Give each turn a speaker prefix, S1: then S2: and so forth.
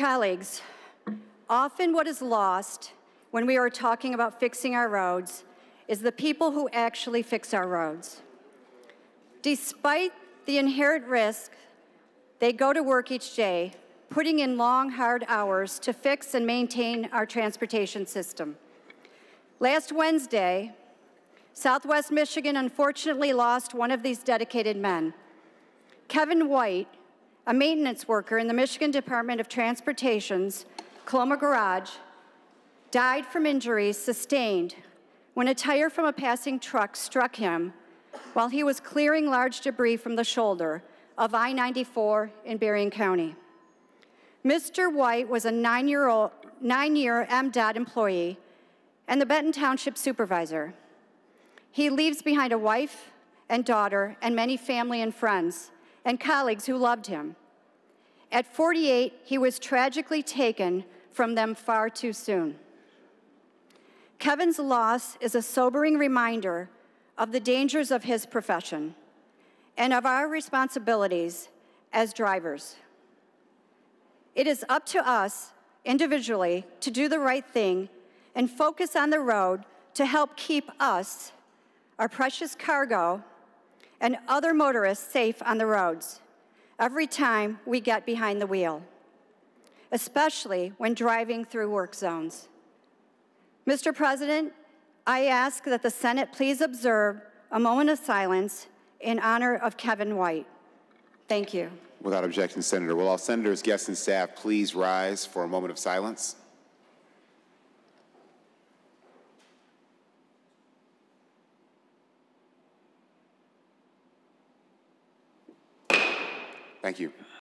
S1: Colleagues, often what is lost when we are talking about fixing our roads is the people who actually fix our roads. Despite the inherent risk, they go to work each day, putting in long, hard hours to fix and maintain our transportation system. Last Wednesday, Southwest Michigan unfortunately lost one of these dedicated men. Kevin White, a maintenance worker in the Michigan Department of Transportation's Coloma Garage, died from injuries sustained when a tire from a passing truck struck him while he was clearing large debris from the shoulder of I 94 in Berrien County. Mr. White was a nine year, old, nine year MDOT employee and the Benton Township supervisor. He leaves behind a wife and daughter and many family and friends and colleagues who loved him. At 48, he was tragically taken from them far too soon. Kevin's loss is a sobering reminder of the dangers of his profession and of our responsibilities as drivers. It is up to us individually to do the right thing and focus on the road to help keep us, our precious cargo, and other motorists safe on the roads every time we get behind the wheel, especially when driving through work zones. Mr. President, I ask that the Senate please observe a moment of silence in honor of Kevin White. Thank you.
S2: Without objection, Senator. Will all senators, guests, and staff please rise for a moment of silence? Thank you.